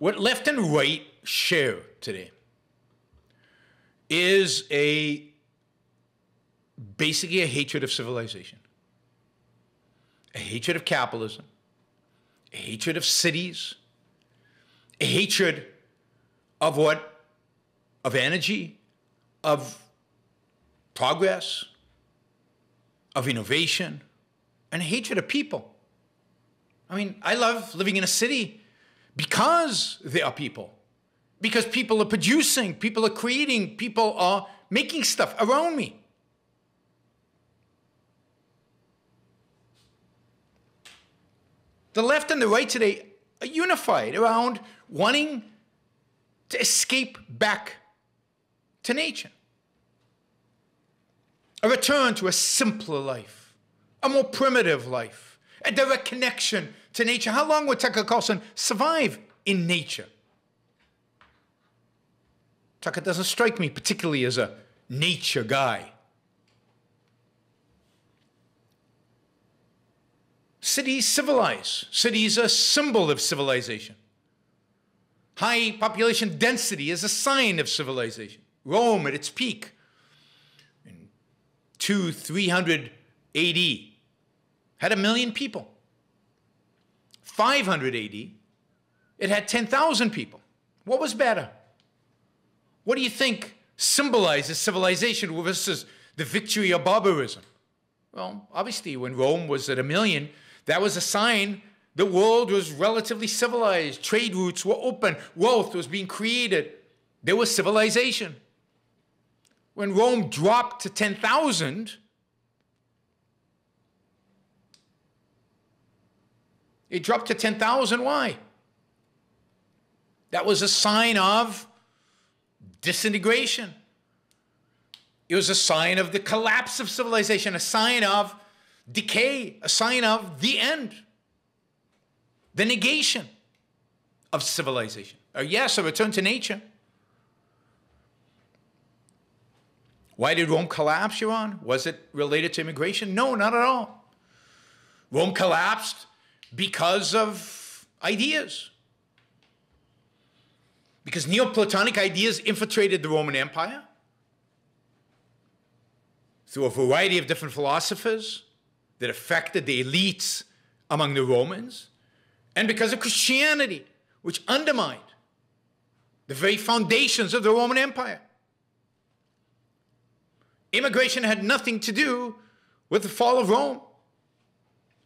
what left and right share today is a basically a hatred of civilization, a hatred of capitalism, a hatred of cities, a hatred of what? Of energy, of progress, of innovation, and a hatred of people. I mean, I love living in a city because there are people, because people are producing, people are creating, people are making stuff around me. The left and the right today are unified around wanting to escape back to nature. A return to a simpler life, a more primitive life, a direct connection to nature. How long would Tucker Carlson survive in nature? Tucker doesn't strike me particularly as a nature guy. Cities civilize. Cities are a symbol of civilization. High population density is a sign of civilization. Rome at its peak in 2, 300 AD had a million people. 500 AD, it had 10,000 people. What was better? What do you think symbolizes civilization versus the victory of barbarism? Well, obviously, when Rome was at a million, that was a sign the world was relatively civilized. Trade routes were open. Wealth was being created. There was civilization. When Rome dropped to 10,000, it dropped to 10,000. Why? That was a sign of disintegration. It was a sign of the collapse of civilization, a sign of decay, a sign of the end, the negation of civilization. Or yes, a return to nature. Why did Rome collapse, Yaron? Was it related to immigration? No, not at all. Rome collapsed because of ideas. Because Neoplatonic ideas infiltrated the Roman Empire through a variety of different philosophers that affected the elites among the Romans, and because of Christianity, which undermined the very foundations of the Roman Empire. Immigration had nothing to do with the fall of Rome.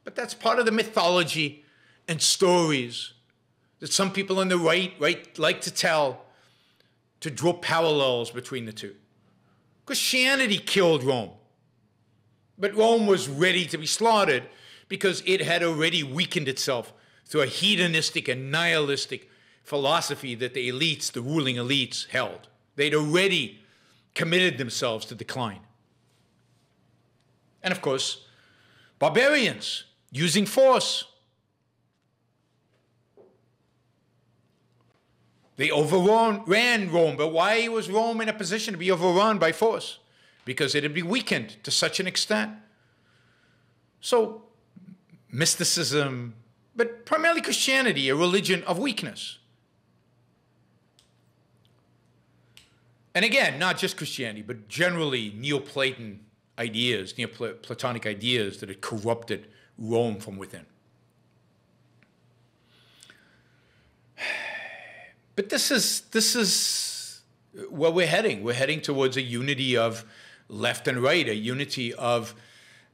But that's part of the mythology and stories that some people on the right, right like to tell to draw parallels between the two. Christianity killed Rome. But Rome was ready to be slaughtered because it had already weakened itself through a hedonistic and nihilistic philosophy that the elites, the ruling elites, held. They'd already committed themselves to decline. And of course, barbarians using force. They overran Rome, but why was Rome in a position to be overrun by force? because it had been weakened to such an extent. So, mysticism, but primarily Christianity, a religion of weakness. And again, not just Christianity, but generally Neoplaton ideas, Neoplatonic ideas that had corrupted Rome from within. But this is this is where we're heading. We're heading towards a unity of left and right, a unity of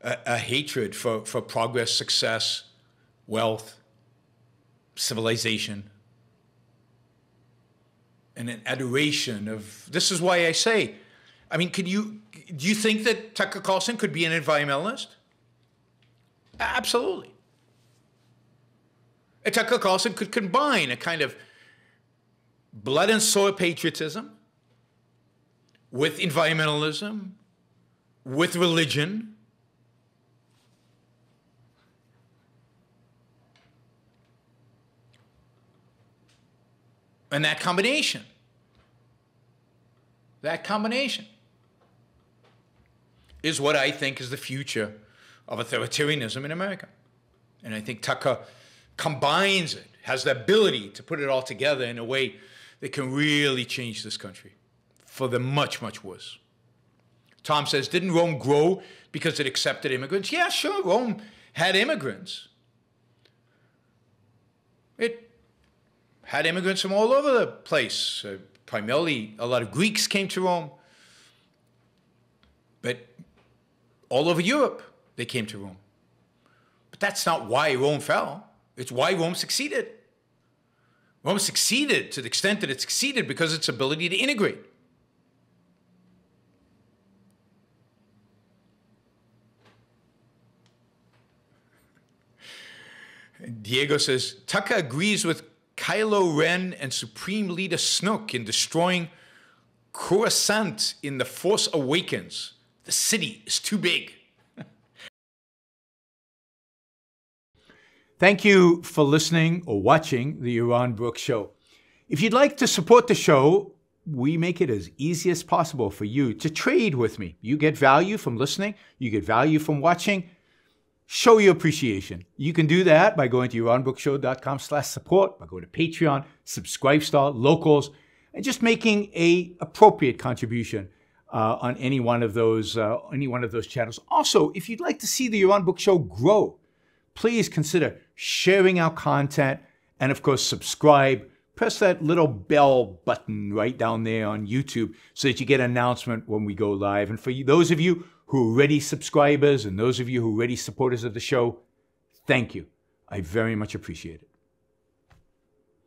a, a hatred for, for progress, success, wealth, civilization, and an adoration of this is why I say, I mean, can you do you think that Tucker Carlson could be an environmentalist? Absolutely. And Tucker Carlson could combine a kind of blood and soil patriotism with environmentalism, with religion, and that combination, that combination is what I think is the future of authoritarianism in America. And I think Tucker combines it, has the ability to put it all together in a way that can really change this country for the much, much worse. Tom says, didn't Rome grow because it accepted immigrants? Yeah, sure, Rome had immigrants. It had immigrants from all over the place. Uh, primarily, a lot of Greeks came to Rome. But all over Europe, they came to Rome. But that's not why Rome fell. It's why Rome succeeded. Rome succeeded to the extent that it succeeded because its ability to integrate. Diego says Tucker agrees with Kylo Ren and Supreme Leader Snoke in destroying Coruscant in The Force Awakens. The city is too big. Thank you for listening or watching the Yaron Brooks Show. If you'd like to support the show, we make it as easy as possible for you to trade with me. You get value from listening, you get value from watching show your appreciation. You can do that by going to yaronbrookshow.com slash support, by going to Patreon, Subscribestar, Locals, and just making a appropriate contribution uh, on any one of those uh, any one of those channels. Also, if you'd like to see the Yaron Book Show grow, please consider sharing our content and of course subscribe. Press that little bell button right down there on YouTube so that you get an announcement when we go live. And for you, those of you who are already subscribers and those of you who are already supporters of the show, thank you. I very much appreciate it.